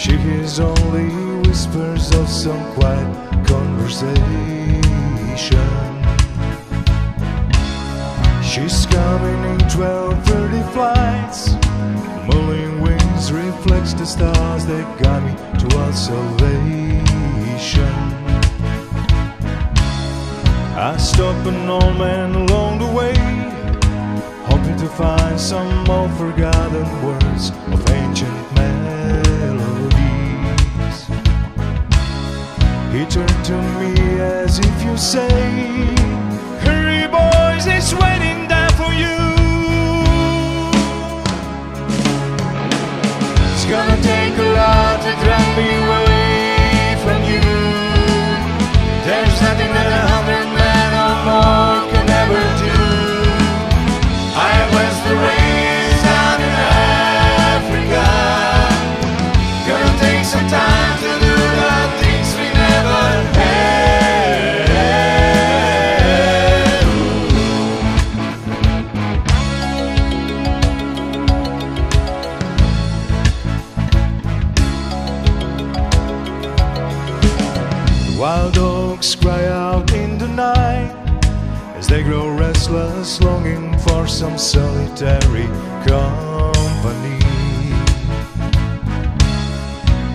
she hears only whispers of some quiet conversation. She's coming in 12:30 flights. The mulling wings reflects the stars that guide me towards salvation. I stop an old man along the way, hoping to find some old forgotten words He turned to me as if you say, Hurry, boys, it's waiting there for you. Wild dogs cry out in the night as they grow restless, longing for some solitary company.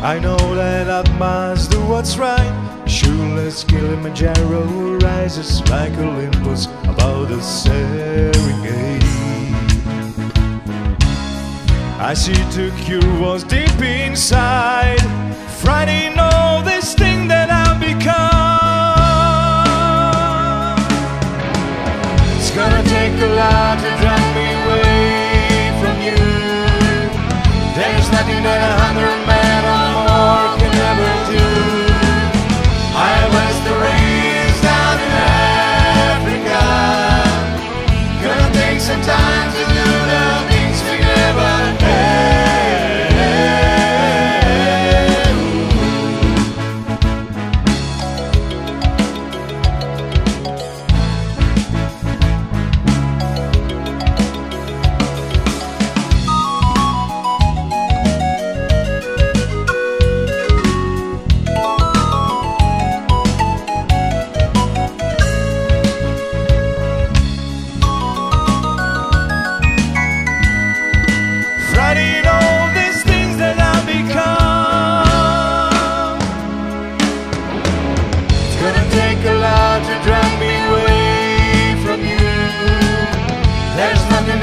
I know that I must do what's right. Shoeless Kilimanjaro rises like Olympus above the Serengeti. I see the cure was deep inside. Friday.